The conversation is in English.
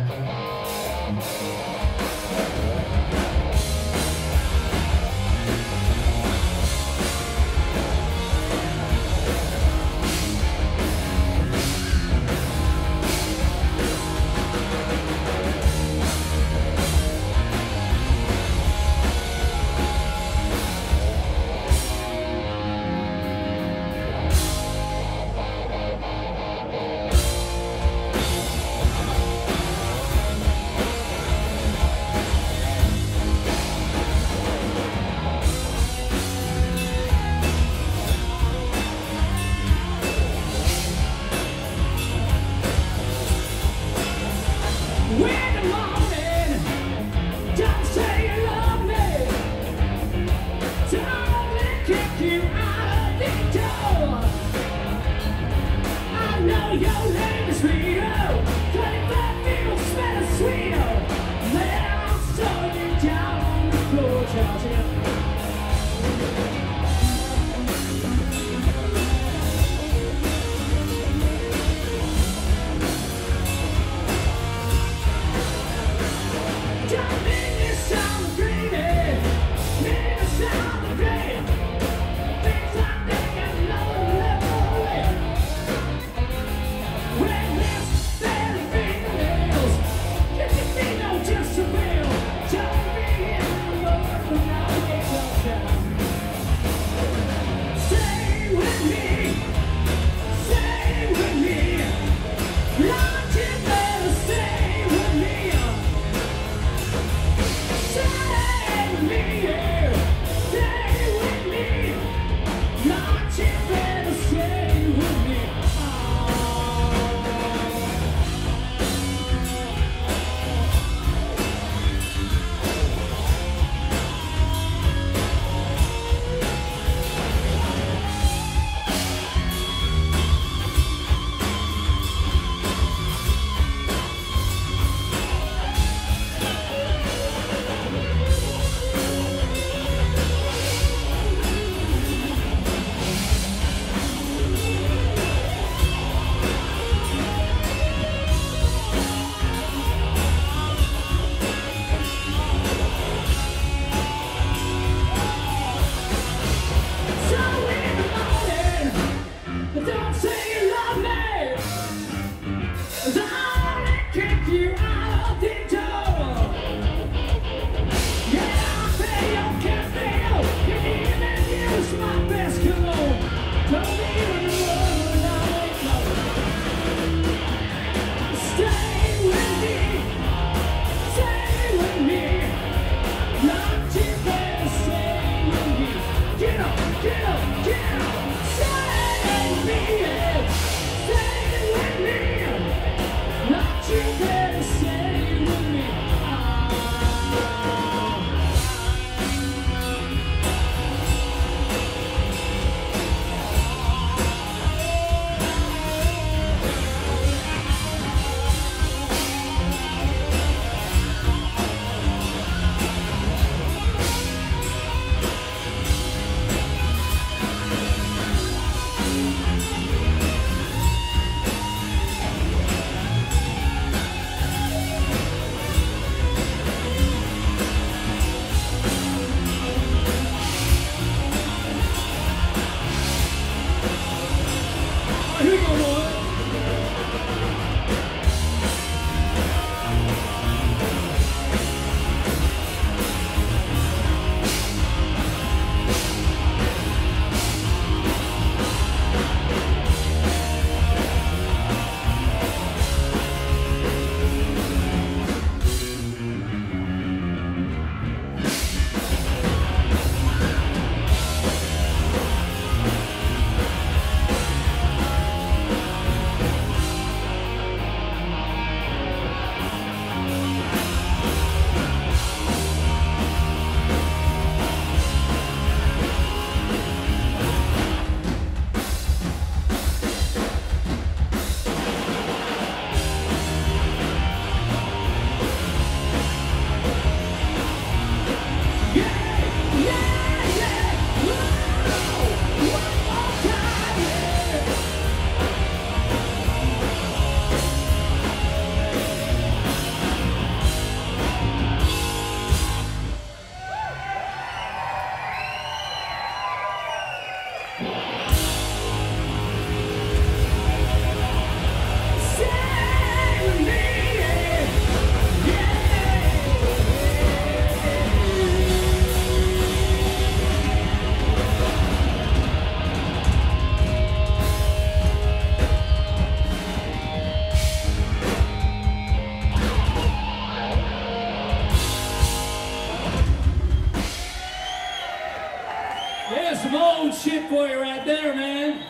よし。Name don't say Not Jack for you right there, man.